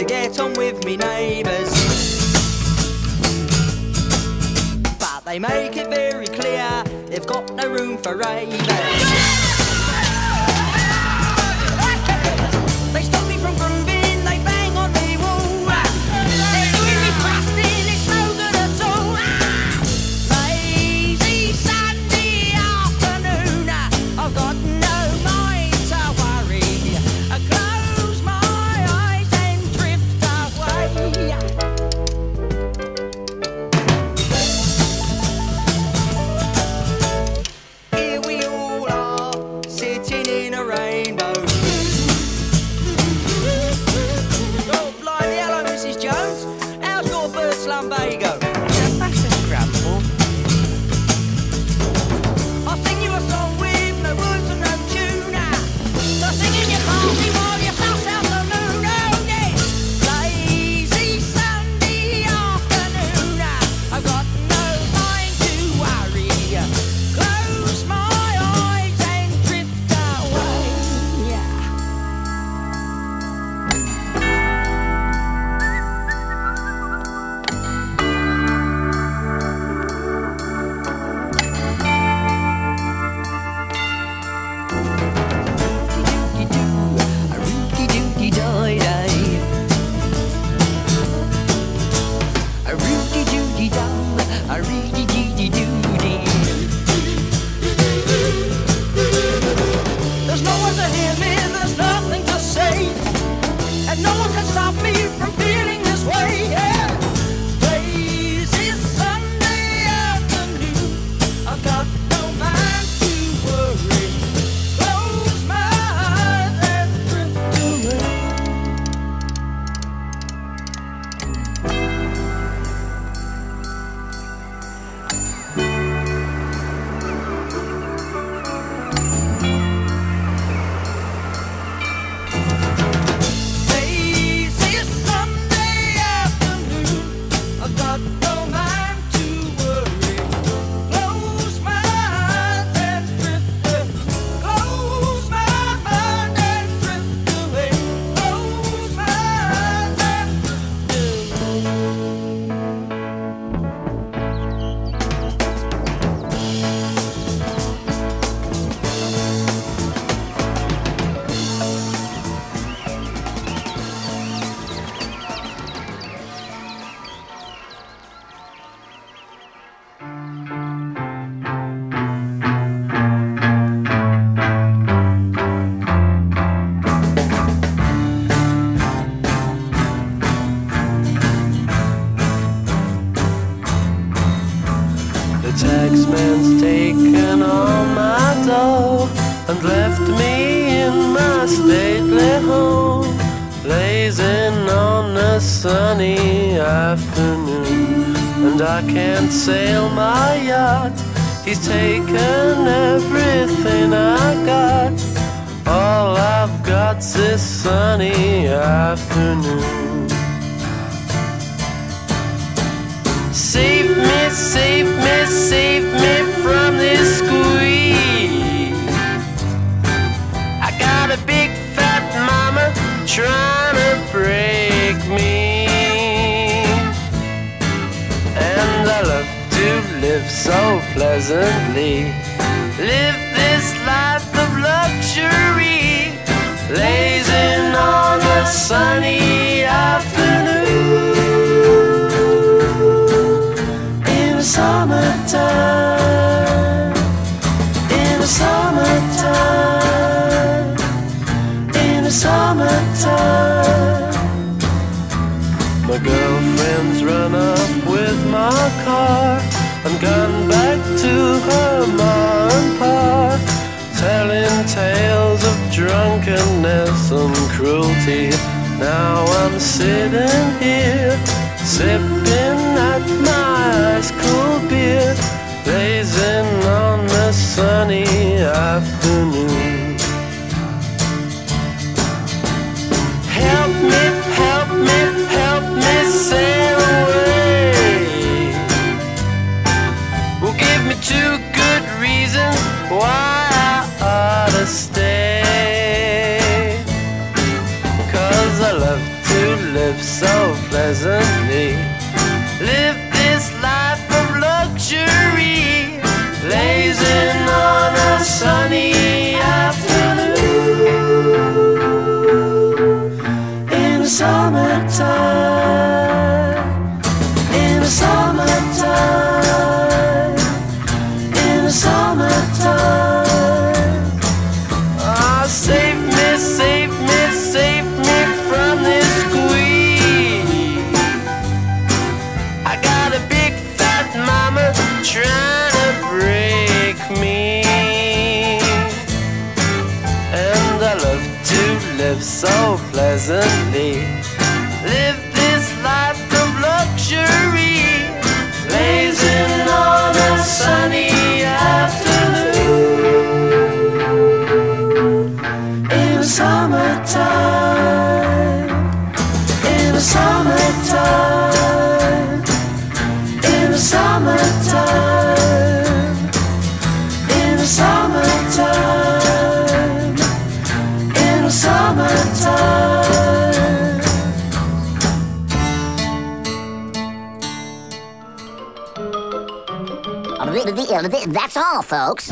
to get on with me neighbours. But they make it very clear they've got no room for ravers. rainbow. sunny afternoon, and I can't sail my yacht. He's taken everything I got. All I've got's this sunny afternoon. See pleasantly. Live this life of luxury, lazing on a sunny afternoon in the summertime. In the summertime. In the summertime. My girlfriends run up with my car. kindness and cruelty. Now I'm sitting here, sipping at my so pleasantly. Live this life of luxury, blazing on a sunny afternoon in summertime. so pleasantly. That's all, folks.